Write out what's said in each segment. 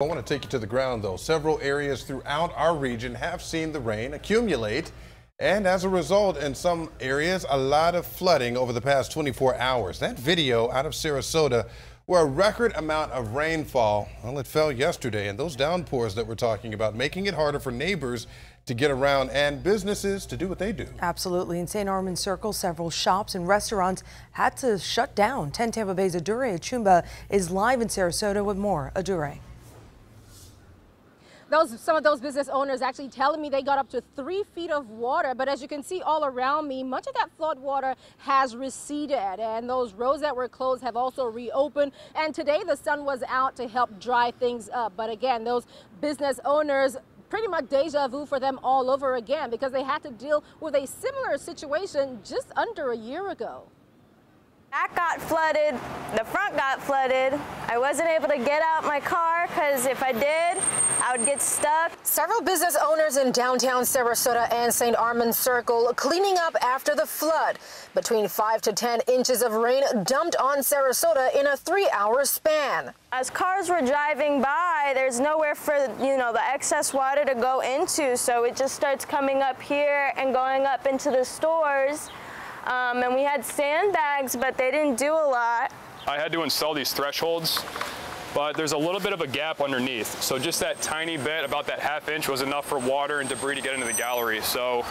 I want to take you to the ground, though. Several areas throughout our region have seen the rain accumulate, and as a result, in some areas, a lot of flooding over the past 24 hours. That video out of Sarasota, where a record amount of rainfall, well, it fell yesterday, and those downpours that we're talking about, making it harder for neighbors to get around and businesses to do what they do. Absolutely. In St. Armand Circle, several shops and restaurants had to shut down. 10 Tampa Bay's Adure Achumba is live in Sarasota with more. Adure those some of those business owners actually telling me they got up to three feet of water. But as you can see all around me, much of that flood water has receded and those roads that were closed have also reopened. And today the sun was out to help dry things up. But again, those business owners pretty much deja vu for them all over again because they had to deal with a similar situation just under a year ago. Back got flooded, the front got flooded. I wasn't able to get out my car because if I did, I would get stuck. Several business owners in downtown Sarasota and St. Armand Circle cleaning up after the flood. Between 5 to 10 inches of rain dumped on Sarasota in a three-hour span. As cars were driving by, there's nowhere for, you know, the excess water to go into, so it just starts coming up here and going up into the stores. Um, and we had sandbags, but they didn't do a lot. I had to install these thresholds, but there's a little bit of a gap underneath. So just that tiny bit, about that half inch, was enough for water and debris to get into the gallery. So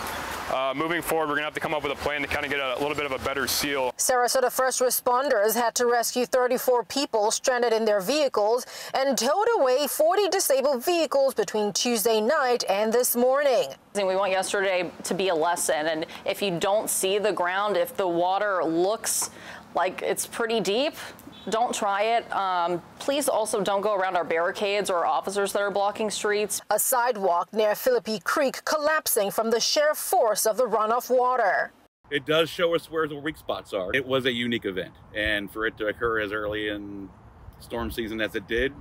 uh, moving forward, we're gonna have to come up with a plan to kind of get a, a little bit of a better seal. Sarasota first responders had to rescue 34 people stranded in their vehicles and towed away 40 disabled vehicles between Tuesday night and this morning. We want yesterday to be a lesson, and if you don't see the ground, if the water looks like it's pretty deep, don't try it. Um, please also don't go around our barricades or officers that are blocking streets. A sidewalk near Philippi Creek collapsing from the sheer force of the runoff water. It does show us where the weak spots are. It was a unique event, and for it to occur as early in storm season as it did,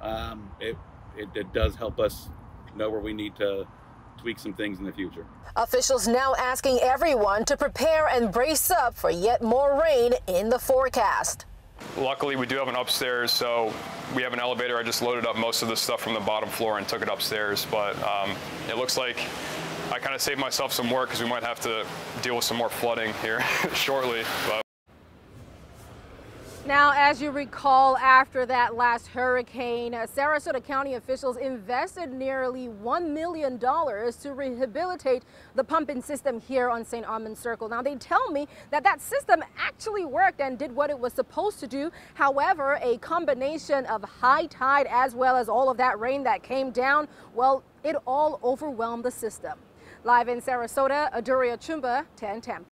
um, it, it, it does help us know where we need to tweak some things in the future. Officials now asking everyone to prepare and brace up for yet more rain in the forecast. Luckily, we do have an upstairs, so we have an elevator. I just loaded up most of the stuff from the bottom floor and took it upstairs. But um, it looks like I kind of saved myself some work because we might have to deal with some more flooding here shortly. But now, as you recall, after that last hurricane, uh, Sarasota County officials invested nearly $1 million to rehabilitate the pumping system here on St. Armand Circle. Now, they tell me that that system actually worked and did what it was supposed to do. However, a combination of high tide as well as all of that rain that came down, well, it all overwhelmed the system. Live in Sarasota, Adure Achumba, 10 10.